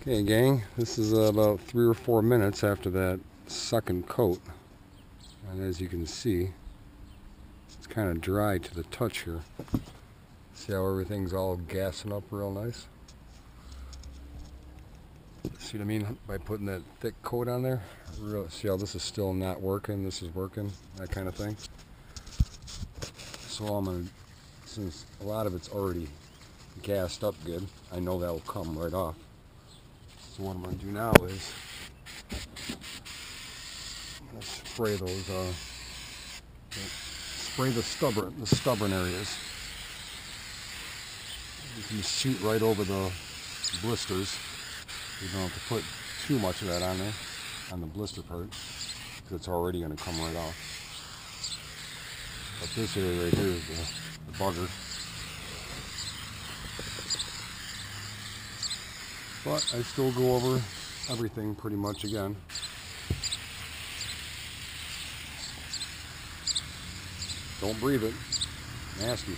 Okay, gang, this is about three or four minutes after that second coat. And as you can see, it's kind of dry to the touch here. See how everything's all gassing up real nice? See what I mean by putting that thick coat on there? Real, see how this is still not working, this is working, that kind of thing. So I'm gonna, since a lot of it's already gassed up good, I know that'll come right off. So what I'm gonna do now is I'm gonna spray those, uh, spray the stubborn, the stubborn areas. You can shoot right over the blisters. You don't have to put too much of that on there, on the blister part, because it's already gonna come right off. But this area right here is the, the bugger. But I still go over everything pretty much again. Don't breathe it. Nasty.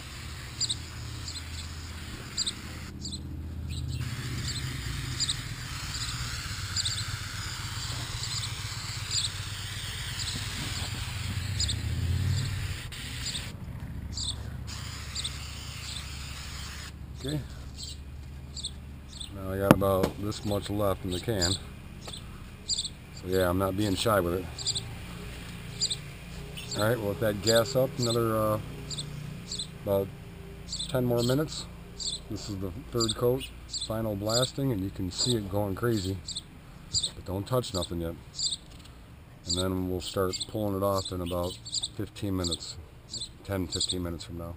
Okay. Now I got about this much left in the can. So yeah, I'm not being shy with it. Alright, well let that gas up another uh, about 10 more minutes. This is the third coat, final blasting, and you can see it going crazy. But don't touch nothing yet. And then we'll start pulling it off in about 15 minutes, 10, 15 minutes from now.